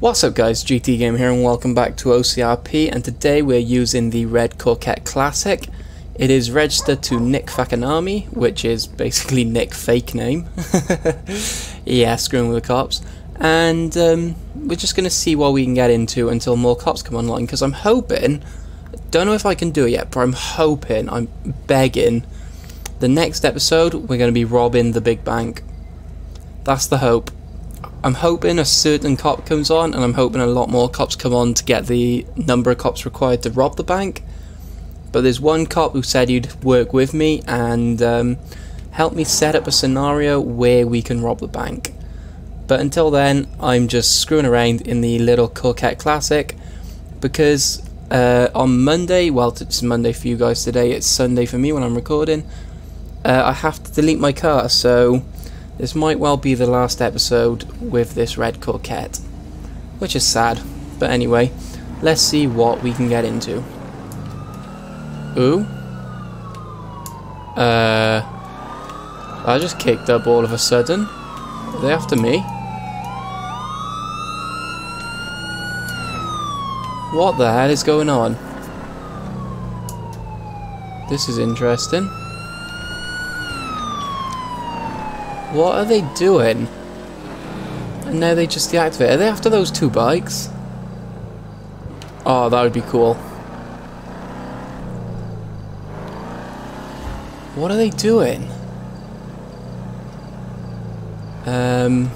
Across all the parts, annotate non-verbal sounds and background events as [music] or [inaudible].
What's up guys, GT Gamer here and welcome back to OCRP and today we're using the Red Corvette Classic. It is registered to Nick Fakanami, which is basically [laughs] Nick fake name. [laughs] yeah, screwing with the cops. And um, we're just going to see what we can get into until more cops come online because I'm hoping, don't know if I can do it yet, but I'm hoping, I'm begging, the next episode we're going to be robbing the big bank. That's the hope. I'm hoping a certain cop comes on, and I'm hoping a lot more cops come on to get the number of cops required to rob the bank. But there's one cop who said he'd work with me and um, help me set up a scenario where we can rob the bank. But until then, I'm just screwing around in the little Corvette Classic because uh, on Monday, well, it's Monday for you guys today, it's Sunday for me when I'm recording, uh, I have to delete my car, so this might well be the last episode with this red Corvette, which is sad. But anyway, let's see what we can get into. Ooh. Uh, I just kicked up all of a sudden. Are they after me? What the hell is going on? This is interesting. What are they doing? And now they just deactivate. Are they after those two bikes? Oh, that would be cool. What are they doing? Um...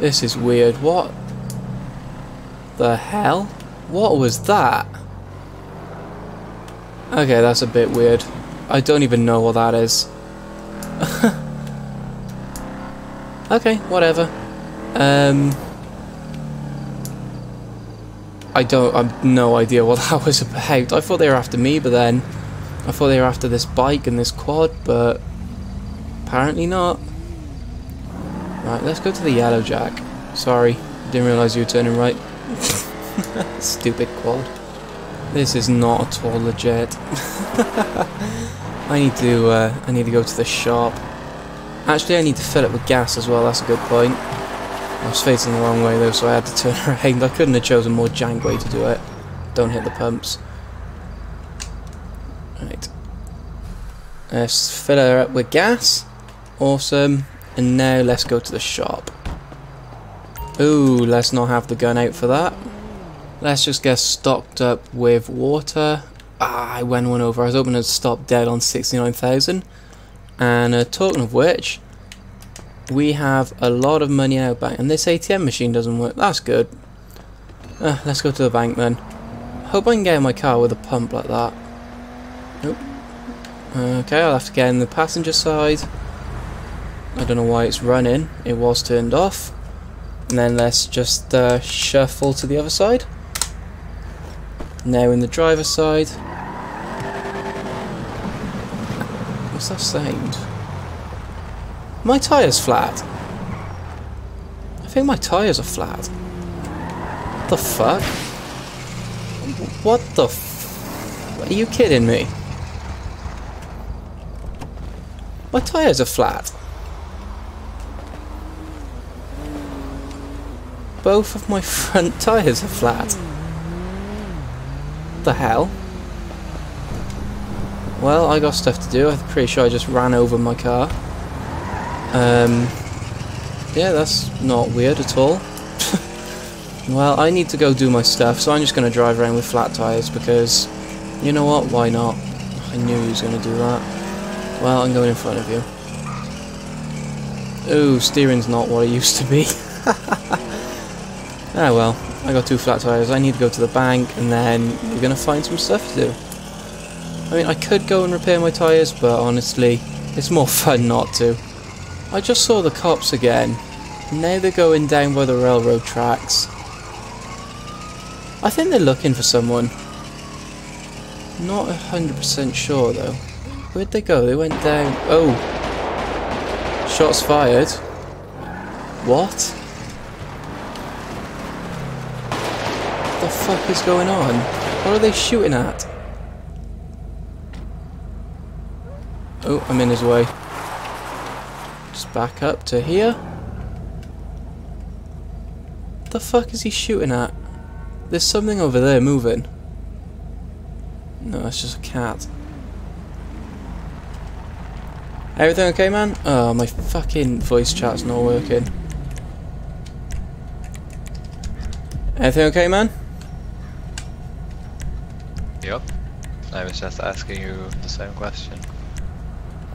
This is weird. What the hell? What was that? Okay, that's a bit weird. I don't even know what that is. [laughs] okay, whatever. Um, I don't. I've no idea what [laughs] that was about. I thought they were after me, but then I thought they were after this bike and this quad, but apparently not. Right, let's go to the yellow jack. Sorry, didn't realise you were turning right. [laughs] Stupid quad. This is not at all legit. I need to uh, I need to go to the shop. Actually, I need to fill it with gas as well. That's a good point. I was facing the wrong way though, so I had to turn [laughs] around. I couldn't have chosen a more jank way to do it. Don't hit the pumps. Right. Let's fill her up with gas. Awesome. And now let's go to the shop. Ooh, let's not have the gun out for that. Let's just get stocked up with water Ah, I went one over. I was hoping to stop dead on 69,000. And uh, talking of which, we have a lot of money in our bank. And this ATM machine doesn't work. That's good. Uh, let's go to the bank then. Hope I can get in my car with a pump like that. Nope. Okay, I'll have to get in the passenger side. I don't know why it's running. It was turned off. And then let's just uh, shuffle to the other side. Now in the driver's side. Sound? My tyre's flat. I think my tyres are flat. What the fuck? What the f Are you kidding me? My tyres are flat. Both of my [laughs] front tyres are flat. What the hell? Well, I got stuff to do. I'm pretty sure I just ran over my car. Um, yeah, that's not weird at all. [laughs] well, I need to go do my stuff, so I'm just going to drive around with flat tyres because, you know what, why not? I knew he was going to do that. Well, I'm going in front of you. Ooh, steering's not what it used to be. [laughs] ah well, I got two flat tyres. I need to go to the bank, and then we're going to find some stuff to do. I mean, I could go and repair my tyres, but honestly, it's more [laughs] fun not to. I just saw the cops again. Now they're going down by the railroad tracks. I think they're looking for someone. Not 100% sure though. Where'd they go? They went down... Oh! Shots fired. What? What the fuck is going on? What are they shooting at? Oh, I'm in his way. Just back up to here. The fuck is he shooting at? There's something over there moving. No, it's just a cat. Everything okay, man? Oh, my fucking voice chat's not working. Everything okay, man? Yep. I was just asking you the same question.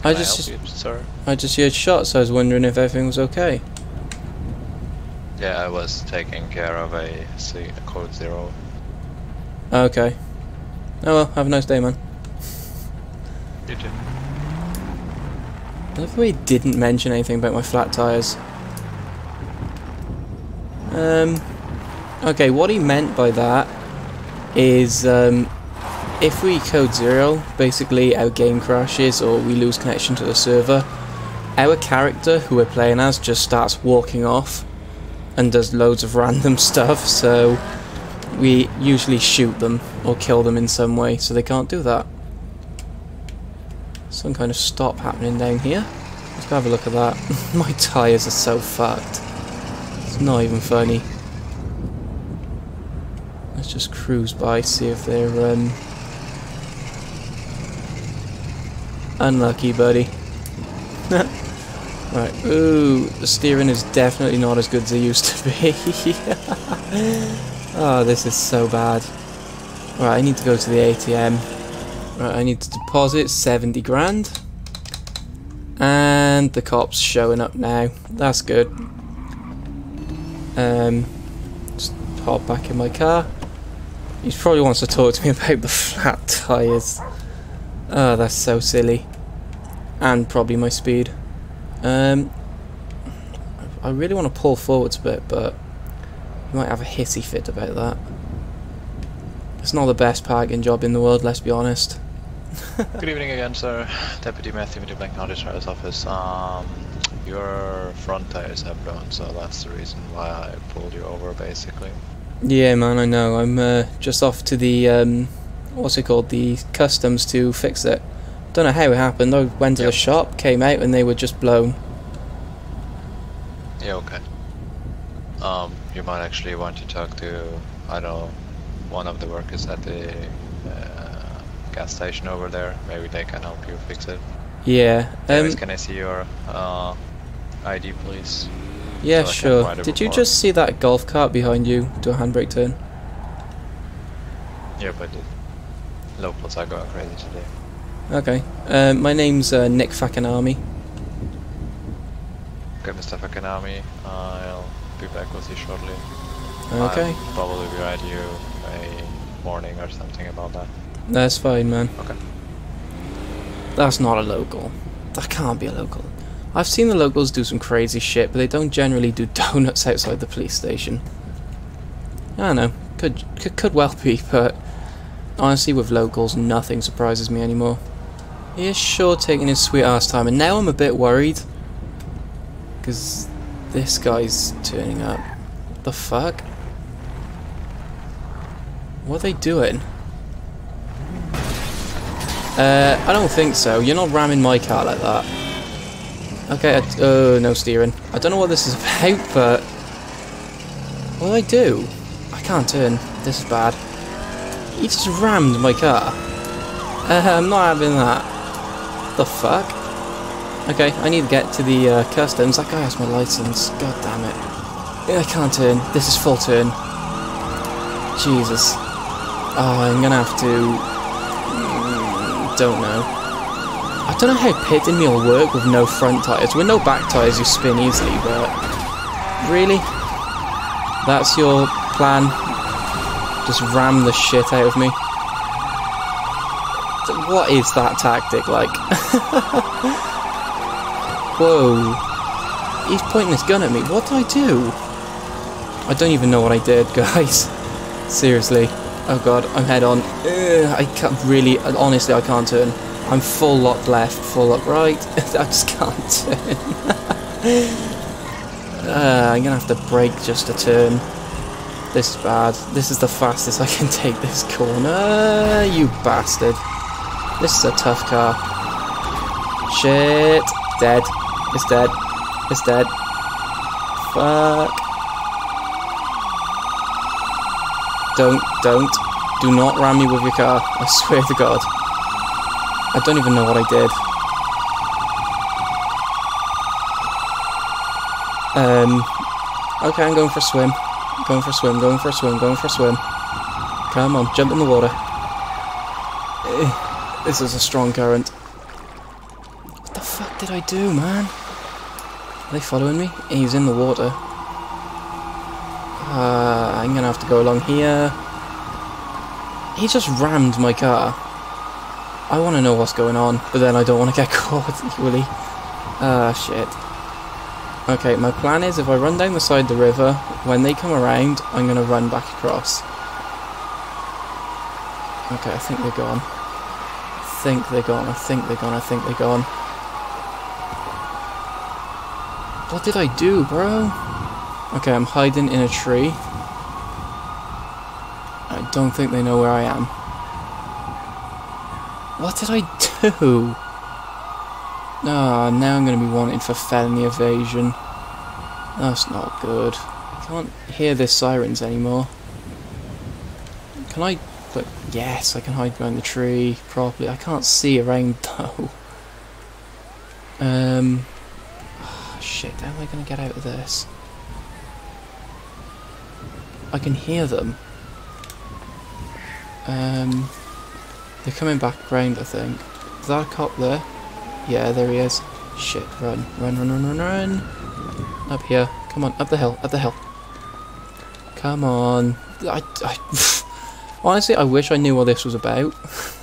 I just help you. I just heard shots, so I was wondering if everything was okay. Yeah, I was taking care of a C code zero. Okay. Oh well, have a nice day, man. You too. I love he didn't mention anything about my flat tyres. Um, okay, what he meant by that is um, if we code zero, basically our game crashes or we lose connection to the server, our character who we're playing as just starts walking off and does loads of [laughs] random stuff, so we usually shoot them or kill them in some way, so they can't do that. Some kind of stop happening down here. Let's go have a look at that. [laughs] My tyres are so fucked. It's not even funny. Let's just cruise by, see if they're um, unlucky, buddy. [laughs] right, ooh, the steering is definitely not as good as it used to be. [laughs] oh, this is so bad. Right, I need to go to the ATM. Right, I need to deposit 70 grand. And the cop's showing up now. That's good. Um, just hop back in my car. He probably wants to talk to me [laughs] about the flat tyres. Oh, that's so silly. And probably my speed. Um, I really want to pull forwards a bit, but you might have a hissy fit about that. It's not the best parking job in the world, let's be honest. [laughs] Good evening again, sir. Deputy Matthew with the County Sheriff's Office. Um, your front tires have blown, so that's the reason why I pulled you over, basically. Yeah, man, I know. I'm uh, just off to the um, what's it called, the customs to fix it. Don't know how it happened. I went to Yep. the shop, came out, and they were just blown. Yeah, okay. Um, you might actually want to talk to, I don't know, one of the workers at the uh, gas station over there. Maybe they can help you fix it. Yeah. Um, can I see your uh, ID, please? yeah, so sure. Did you just see that golf cart behind you do a handbrake turn? Yeah, but the locals are going crazy today. Okay. Um, my name's uh, Nick Fakanami. Okay, Mr. Fakanami, I'll be back with you shortly. Okay. I'll probably write you a warning or something about that. That's fine, man. Okay. That's not a local. That can't be a local. I've seen the locals do some crazy shit, but they don't generally do [laughs] donuts outside the police station. I don't know. Could, could could well be, but honestly, with locals, nothing surprises me anymore. He is sure taking his sweet ass time, and now I'm a bit worried because this guy's turning up. The fuck? What are they doing? Uh, I don't think so. You're not ramming my car like that. Okay, oh, no steering. I don't know what this is [laughs] about, but... What do I do? I can't turn. This is bad. He just rammed my car. Uh, I'm not having that. The fuck? Okay, I need to get to the uh, customs. That guy has my license. God damn it. I can't turn. This is full turn. Jesus. Oh, I'm gonna have to Mm, don't know. I don't know how pit me will work with no front tyres. With no back tyres, you spin easily, but really, that's your plan? Just ram the shit out of me. What is that tactic like? [laughs] Whoa. He's pointing his gun at me. What did I do? I don't even know what I did, [laughs] guys. Seriously. Oh god, I'm head on. Ugh, I can't really, honestly, I can't turn. I'm full lock left, full lock right. [laughs] I just can't turn. uh, I'm gonna have to brake just to turn. This is bad. This is the fastest I can [laughs] take this corner. You bastard. This is a tough car. Shit. Dead. It's dead. It's dead. Fuck. don't, don't. Do not ram me with your car. I swear to God. I don't even know what I did. Um, okay, I'm going for a swim. Going for a swim, going for a swim, going for a swim. Come on, jump in the water. Eh, This is a strong current. What the fuck did I do, man? Are they following me? He's in the water. Uh, I'm gonna have to go along here. He just rammed my car. I want to know what's going on, but then I don't want to get [laughs] caught equally. Ah, shit. Okay, my plan is if I run down the side of the river, when they come around, I'm gonna run back across. Okay, I think they're gone. I think they're gone, I think they're gone, I think they're gone. What did I do, bro? Okay, I'm hiding in a tree. I don't think they know where I am. What did I [laughs] do? Ah, now I'm going to be wanted for felony evasion. That's not good. I can't hear their sirens anymore. Can I... But yes, I can hide behind the tree properly. I can't see around though. [laughs] Um... ah, [sighs] shit, how am I going to get out of this? I can hear them. Um... They're coming back round, I think. Is that a cop there? Yeah, there he is. Shit, run, run, run, run, run, run. Up here. Come on, up the hill, up the hill. Come on. I, I, [laughs] honestly, I wish I knew what this was about.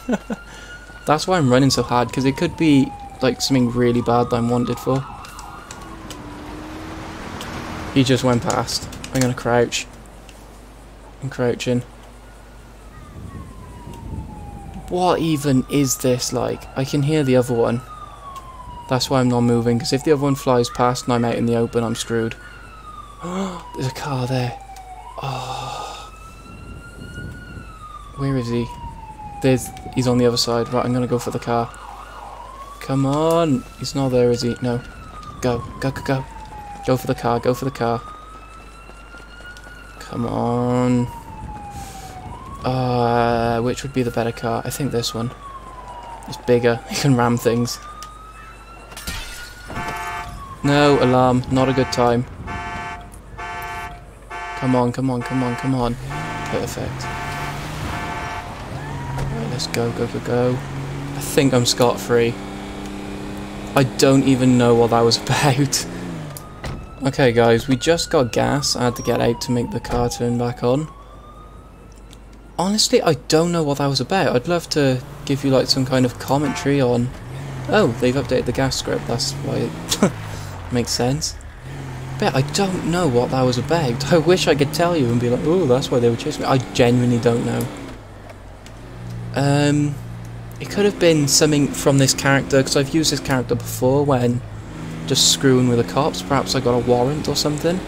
[laughs] That's why I'm running so hard, because it could be like something really bad that I'm wanted for. He just went past. I'm gonna crouch. I'm crouching. What even is this like? I can hear the other one. That's why I'm not moving, because if the other one flies past and I'm out in the open, I'm screwed. [gasps] There's a car there. Oh. Where is he? There's, he's on the other side. Right, I'm going to go for the car. Come on. He's not there, is he? No. Go, go, go, go. Go for the car, go for the car. Come on. Uh, which would be the better car? I think this one. It's bigger. [laughs] It can ram things. No, alarm. Not a good time. Come on, come on, come on, come on. Perfect. Right, let's go, go, go, go. I think I'm scot-free. I don't even know what that was [laughs] about. okay, guys, we just got gas. I had to get out to make the car turn back on. Honestly, I don't know what that was about. I'd love to give you like some kind of commentary on... Oh, they've updated the gas script. That's why [laughs] makes sense. But I don't know what that was about. [laughs] I wish I could tell you and be like, oh, that's why they were chasing me. I genuinely don't know. Um, it could have been something from this character, because I've used this character before when just screwing with the cops. Perhaps I got a warrant or something.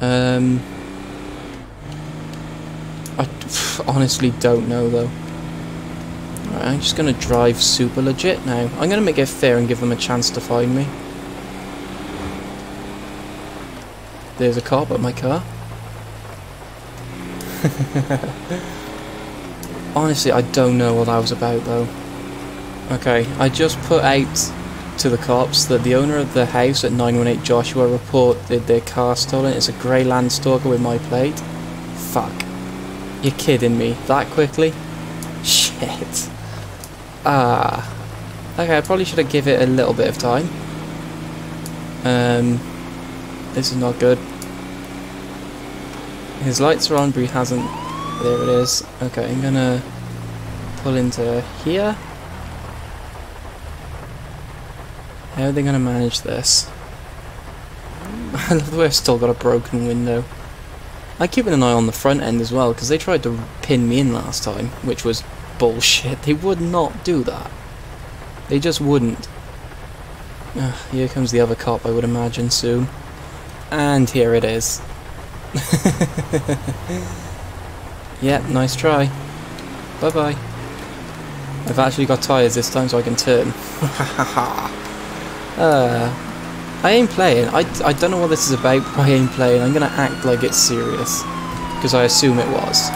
Um, I [sighs] honestly don't know though. Right, I'm just going to drive super legit now. I'm going to make it fair and give them a chance to find me. There's a cop at my car. [laughs] Honestly, I don't know what that was about though. Okay, I just put out to the cops that the owner of the house at 918 Joshua reported their car stolen. It's a grey Landstalker with my plate. Fuck. You're kidding me. That quickly? [laughs] Shit. Ah. Okay, I probably should have give it a little bit of time. Um, this is not good. His lights are on, but he hasn't. There it is. Okay, I'm gonna pull into here. How are they gonna manage this? [laughs] I love the way I've still got a broken window. I keep an eye on the front end as well, because they tried to pin me in last time, which was bullshit. They would not do that. They just wouldn't. Uh, here comes the other cop, I would imagine, soon. And here it is. [laughs] yeah, nice try. Bye bye. I've actually got tyres this time so I can turn. [laughs] uh, I ain't playing. I, I don't know what this is about, but I ain't playing. I'm gonna act like it's serious. Because I assume it was.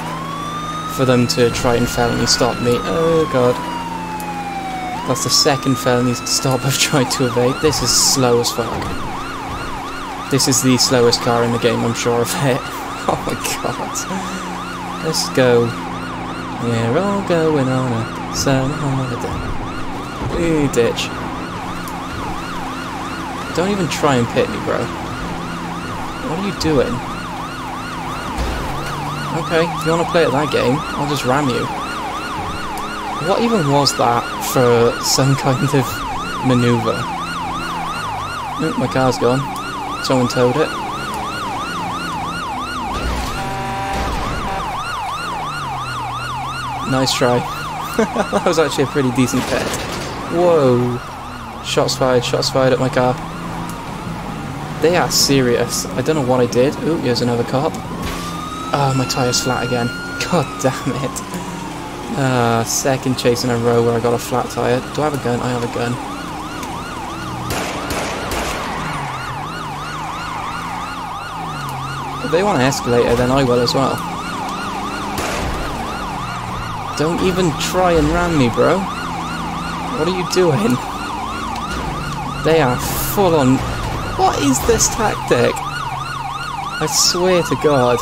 For them to try and felony stop me. Oh god. That's the second felony stop I've tried to evade. This is slow as fuck. This is the slowest car in the game, I'm sure of it. [laughs] Oh my god. Let's go. We're all going on a summer holiday. Ooh, ditch. Don't even try and pit me, bro. What are you doing? Okay, if you want to play at that game, I'll just ram you. What even was that for [laughs] some kind of maneuver? Oh, my car's gone. Someone towed it. Nice try. [laughs] that was actually a pretty decent pit. Whoa. Shots fired, shots fired at my car. They are serious. I don't know what I did. Ooh, here's another cop. Oh, my tyre's flat again. [laughs] God damn it. Uh, second chase in a row where I got a flat tyre. Do I have a gun? I have a gun. If they want an escalator, then I will as well. Don't even try and ram me, bro. What are you doing? They are full on... What is this tactic? I swear to God.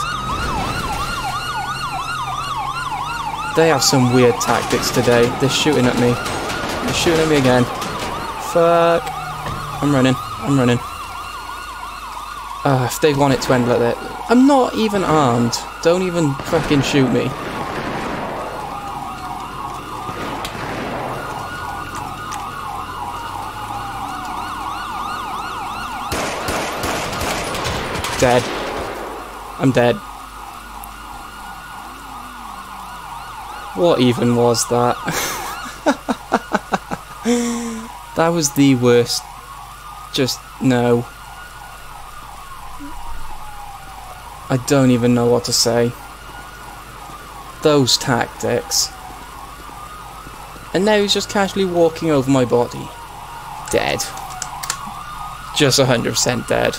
They have some weird tactics today. They're shooting at me. They're shooting at me again. Fuck. I'm running. I'm running. Uh, if they want it to end like that. I'm not even armed. Don't even fucking shoot me. Dead. I'm dead. What even was that? [laughs] that was the worst. Just no. I don't even know what to say. Those tactics. And now he's just casually walking over my body. Dead. Just 100% dead.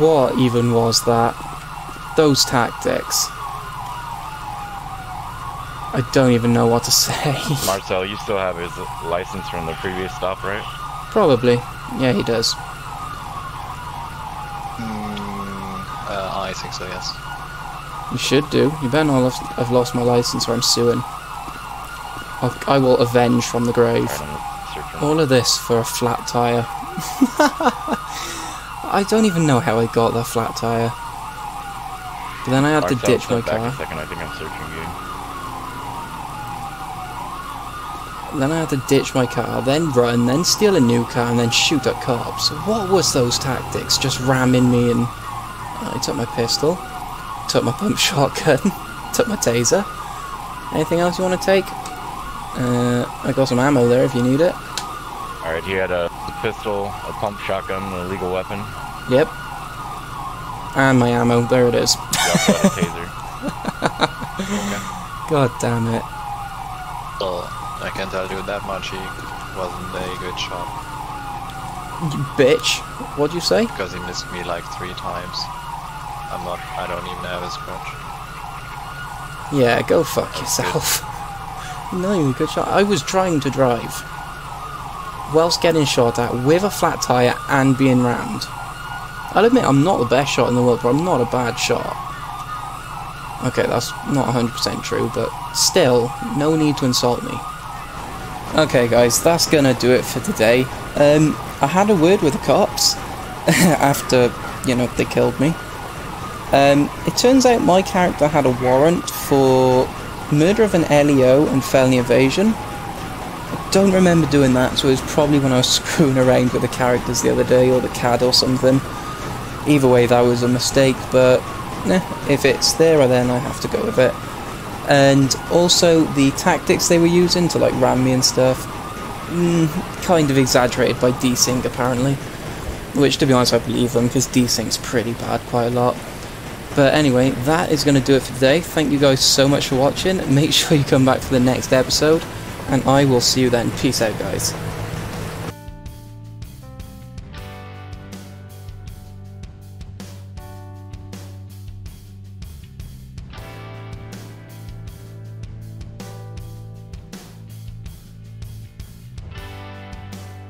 What even was that? Those tactics. I don't even know what to say. [laughs] Marcel, you still have his license from the previous stop, right? Probably. Yeah, he does. Mm, uh, I think so, yes. You should do. You better not have, have lost my license or I'm suing. I'll, I will avenge from the grave. All of this for a flat tyre. [laughs] I don't even know how I got that flat tyre. But then I had to ditch my car. Second, I think I'm searching you. Then I had to ditch my car, then run, then steal a new car, and then shoot at cops. What was those tactics? Just ramming me and... I took my pistol, took my pump [laughs] shotgun, took my taser. Anything else you want to take? Uh, I got some ammo there if you need it. Alright, he had a pistol, a pump shotgun, a legal weapon. Yep. And my ammo, there it is. He also had a [laughs] taser. God damn it. So, I can't tell you that much, he wasn't a good shot. You bitch. What'd you say? Because he missed me like three times. I'm not, I don't even have a scratch. Yeah, go fuck yourself. [laughs] Not even a good shot. I was trying to drive. Whilst getting shot at with a flat tyre and being rammed. I'll admit I'm not the best shot in the world, but I'm not a bad shot. Okay, that's not 100% true, but still, no need to insult me. Okay guys, that's gonna do it for today. Um, I had a word with the cops [laughs] after, you know, they killed me. Um, it turns out my character had a warrant for murder of an LEO and felony evasion. I don't remember doing that, so it was probably when I was [laughs] screwing around with the characters the other day, or the CAD or something. Either way, that was a mistake, but eh, if it's there, then I have to go with it. And also, the tactics they were using to like ram me and stuff, mm, kind of exaggerated by desync apparently. Which, to be honest, I believe them because desync's pretty bad quite a lot. But anyway, that is going to do it for today. Thank you guys so much for watching. Make sure you come back for the next episode, and I will see you then. Peace out, guys.